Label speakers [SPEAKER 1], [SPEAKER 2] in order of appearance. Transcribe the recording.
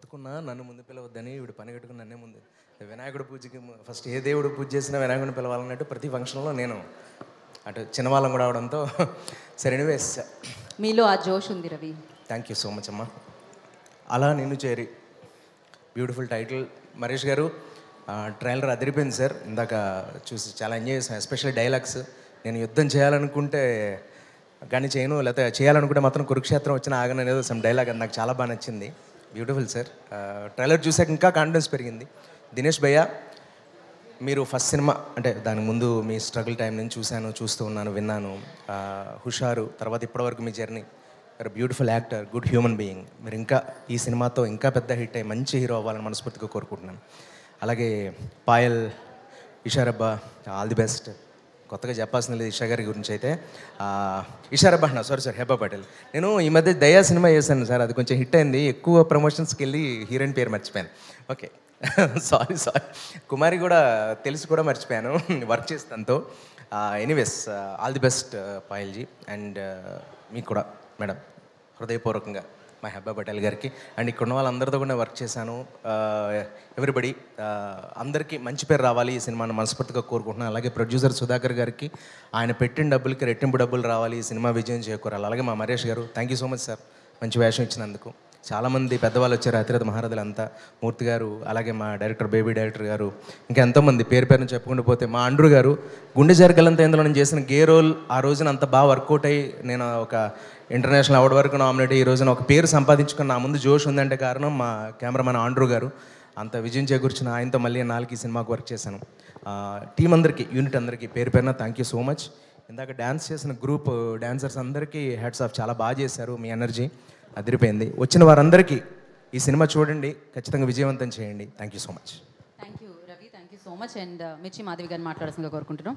[SPEAKER 1] మొత్తుకున్నా నన్ను ముందు పిలవద్దని వీడు పని కట్టుకుని నన్నే ముందు. వినాయకుడు పూజకి ఫస్ట్ ఏ దేవుడు పూజ చేసినా వినాయకుడిని పిలవాలన్నట్టు ప్రతి ఫంక్షన్లో నేను. అటు చిన్నవాళ్ళం కూడా అవడంతో సరే ఎనీవేస్
[SPEAKER 2] మీలో ఆ జోష్ ఉంది Ravi.
[SPEAKER 1] Thank you so much అమ్మా. అలా నిన్ను చేరి. బ్యూటిఫుల్ టైటిల్ మహేష్ గారు ట్రైలర్ అదిరిపోయింది సార్. ఇందాక చూసి చాలా ఎంజాయ్ చేశాను. ఎస్పెషల్లీ డైలాగ్స్ నేను యుద్ధం చేయాలనుకుంటే కానీ చేయను లేకపోతే చేయాలనుకుంటే మాత్రం కురుక్షేత్రం వచ్చిన ఆగననేది సమ్ డైలాగ్ అది నాకు చాలా బాగా నచ్చింది. బ్యూటిఫుల్ సార్ ట్రైలర్ చూసాక ఇంకా కాన్ఫిడెన్స్ పెరిగింది. దినేష్ భయ్య మీరు ఫస్ట్ సినిమా అంటే దాని ముందు మీ స్ట్రగుల్ టైం నుంచి చూశాను చూస్తూ ఉన్నాను విన్నాను. హుషారు తర్వాత ఇప్పటివరకు మీ జర్నీ మీరు beautiful actor good human being మీరు ఇంకా ఈ సినిమాతో ఇంకా పెద్ద హిట్ అయ్యి మంచి హీరో అవ్వాలని మనస్ఫూర్తిగా కోరుకుంటున్నాను. అలాగే పాయల్ ఇషారబ్బా ఆల్ ది బెస్ట్ కొత్తగా చెప్పాల్సిన లేదు ఇషా గారి గురించి అయితే. ఆ, సారీ సార్ హెబ్బా పటేల్. నేను ఈ మధ్య దయా సినిమా చేశాను సార్ అది కొంచెం హిట్ అయింది ఎక్కువ ప్రమోషన్స్కి వెళ్ళి హీరోయిన్ పేరు మర్చిపోయాను. ఓకే. సారీ సారీ కుమారి కూడా తెలిసి కూడా మర్చిపోయాను వర్క్ చేస్తాంతో anyways all the best పాయల్జీ. And మీకు కూడా మేడం హృదయపూర్వకంగా. మా హెబ్బా పటేల్ గారికి. అండ్ ఇక్కడ ఉన్న వాళ్ళందరితో కూడా వర్క్ చేశాను. ఎవ్రీబడి అందరికీ మంచి పేరు రావాలి ఈ సినిమాను మనస్ఫూర్తిగా కోరుకుంటున్నాను. అలాగే ప్రొడ్యూసర్ సుధాకర్ గారికి ఆయన పెట్టిన డబ్బులకి రెట్టింపు డబ్బులు రావాలి ఈ సినిమా విజయం చేకూరాలి. అలాగే మా మరేష్ గారు thank you so much sir మంచి వేషం ఇచ్చినందుకు. చాలామంది పెద్దవాళ్ళు వచ్చారు అతిరథ మహారథులు అంతా మూర్తి గారు అలాగే మా డైరెక్టర్ బేబీ డైరెక్టర్ గారు ఇంకా ఎంతోమంది పేరు పేరును చెప్పుకుంటూ పోతే మా అండ్రు గారు గుండె జరగలంత ఇందులో నేను చేసిన గే రోల్ ఆ రోజున అంత బాగా వర్కౌట్ అయ్యి నేను ఒక ఇంటర్నేషనల్ అవార్డు వరకు నామినేట్ ఈ రోజున ఒక పేరు సంపాదించుకుని నా ముందు జోష్ ఉందంటే కారణం మా కెమెరామెన్ ఆండ్రూ గారు. అంత విజయం చేకూర్చిన ఆయనతో మళ్ళీ నాలుగు ఈ సినిమాకు వర్క్ చేశాను. టీం అందరికీ యూనిట్ అందరికీ పేరు పేరున థ్యాంక్ యూ సో మచ్ ఇందాక డ్యాన్స్ చేసిన గ్రూప్ డ్యాన్సర్స్ అందరికీ హెడ్స్ ఆఫ్ చాలా బాగా చేశారు మీ ఎనర్జీ అదిరిపోయింది. వచ్చిన వారందరికీ ఈ సినిమా చూడండి ఖచ్చితంగా విజయవంతం చేయండి. Thank you so much
[SPEAKER 2] thank you Ravi thank you so much and Mirchi Madhavi గారిని మాట్లాడాల్సిందిగా కోరుకుంటున్నాం.